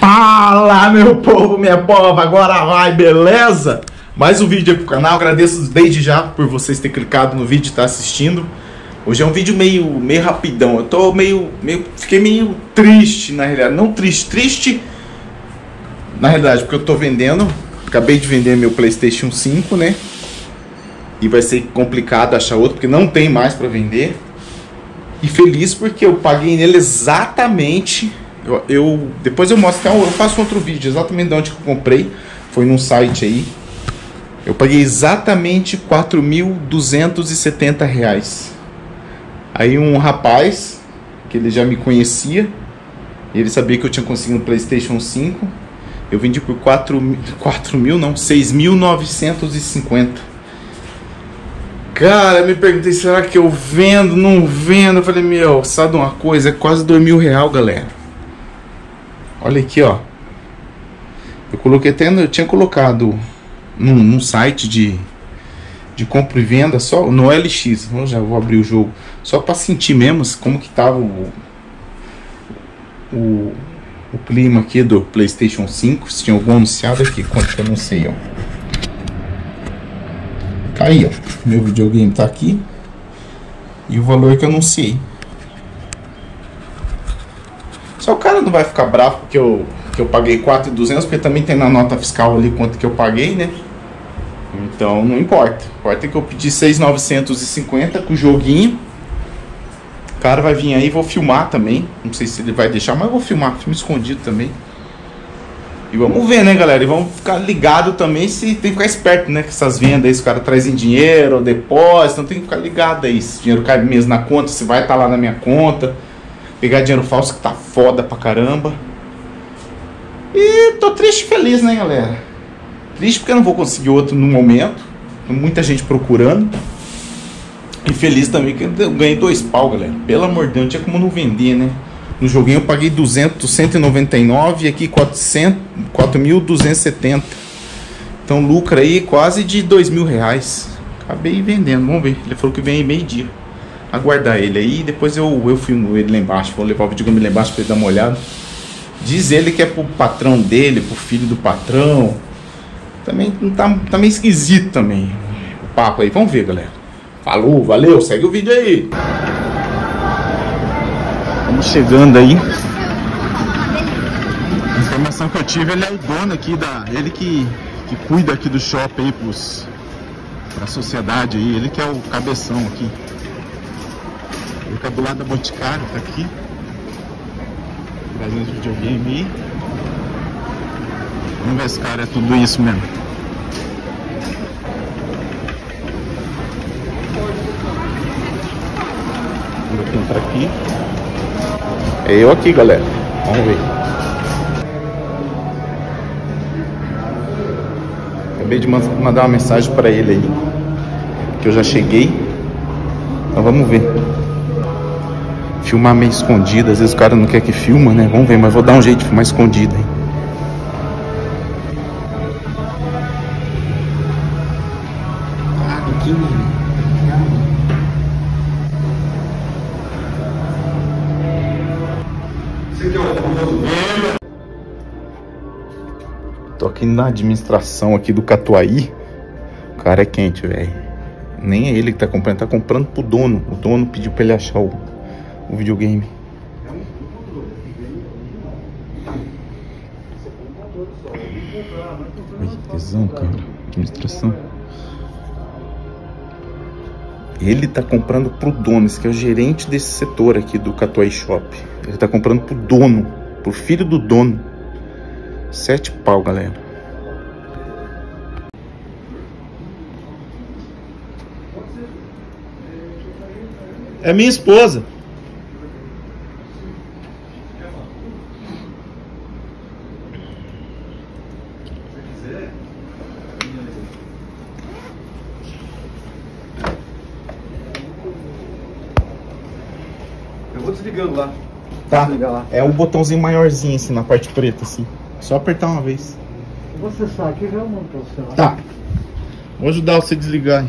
Fala, meu povo, minha pova, agora vai, beleza? Mais um vídeo aí pro canal, agradeço desde já por vocês terem clicado no vídeo e estar tá assistindo. Hoje é um vídeo meio, meio rapidão, eu tô meio, meio, fiquei meio triste na realidade, não triste, triste na realidade, porque eu tô vendendo, acabei de vender meu Playstation 5, né? E vai ser complicado achar outro, porque não tem mais para vender. E feliz porque eu paguei nele exatamente eu, eu, depois eu mostro, eu faço outro vídeo exatamente de onde que eu comprei. Foi num site aí. Eu paguei exatamente 4.270 reais. Aí um rapaz, que ele já me conhecia, ele sabia que eu tinha conseguido um Playstation 5. Eu vendi por 4, 4 mil, não, 6.950. Cara, me perguntei, será que eu vendo, não vendo? Eu falei, meu, sabe uma coisa? É quase 2 mil real, galera. Olha aqui, ó. Eu coloquei até, eu tinha colocado num, num site de, de compra e venda só no LX. Eu já vou abrir o jogo só para sentir mesmo como que tava o, o, o clima aqui do PlayStation 5. Se tinha algum anunciado aqui, quanto eu não sei, ó. Tá aí, ó. Meu videogame tá aqui. E o valor que eu anunciei. O cara não vai ficar bravo porque eu, que eu paguei 4,200, porque também tem na nota fiscal ali quanto que eu paguei, né? Então não importa. Importa que eu pedi 6,950 com o joguinho. O cara vai vir aí, vou filmar também. Não sei se ele vai deixar, mas eu vou filmar, filme escondido também. E vamos ver, né, galera? E vamos ficar ligado também se tem que ficar esperto, né? Com essas vendas aí, se o cara trazem dinheiro, depósito, então tem que ficar ligado aí. Se o dinheiro cai mesmo na conta, se vai estar tá lá na minha conta. Pegar dinheiro falso que tá foda pra caramba. E tô triste e feliz, né, galera? Triste porque eu não vou conseguir outro no momento. Tem muita gente procurando. E feliz também que eu ganhei dois pau, galera. Pelo amor de Deus, não tinha como não vender, né? No joguinho eu paguei 200, 199 e aqui 4.270. Então lucro aí quase de dois mil reais. Acabei vendendo, vamos ver. Ele falou que vem meio dia aguardar ele aí. Depois eu, eu filmo ele lá embaixo. Vou levar o videogame lá embaixo pra ele dar uma olhada. Diz ele que é pro patrão dele, pro filho do patrão. Também tá, tá meio esquisito também o papo aí. Vamos ver, galera. Falou, valeu, segue o vídeo aí. Estamos chegando aí. A informação que eu tive, ele é o dono aqui da. Ele que, que cuida aqui do shopping aí pros, pra sociedade aí. Ele que é o cabeção aqui. O cabulado da Boticário tá aqui. Trazendo os videogame. Vamos ver se cara é tudo isso mesmo. Vamos entrar aqui. É eu aqui, galera. Vamos ver. Acabei de mandar uma mensagem para ele aí. Que eu já cheguei. Então vamos ver filmar meio escondido. Às vezes o cara não quer que filma, né? Vamos ver, mas vou dar um jeito de filmar escondido, hein? Tô aqui na administração aqui do Catuaí. O cara é quente, velho. Nem é ele que tá comprando, tá comprando pro dono. O dono pediu pra ele achar o o videogame. Ai, que tesão, cara. Administração. Ele tá comprando pro dono, esse que é o gerente desse setor aqui do Catuai Shop. Ele tá comprando pro dono, pro filho do dono. Sete pau, galera. É minha esposa. Eu vou desligando lá. Tá. Lá. É o botãozinho maiorzinho assim na parte preta assim. Só apertar uma vez. Você sabe que já montou o celular. Tá. Vou ajudar você a desligar.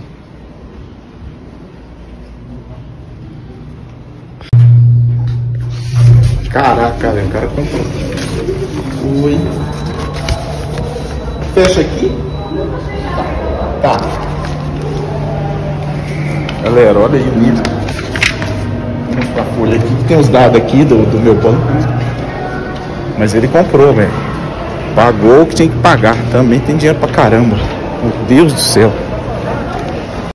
Caraca, velho, o cara comprou. Oi. Fecha aqui. Tá. Galera, olha aí o nível. Vamos pra folha aqui, que tem os dados aqui do, do meu banco. Mas ele comprou, velho. Pagou o que tinha que pagar. Também tem dinheiro pra caramba. Meu Deus do céu.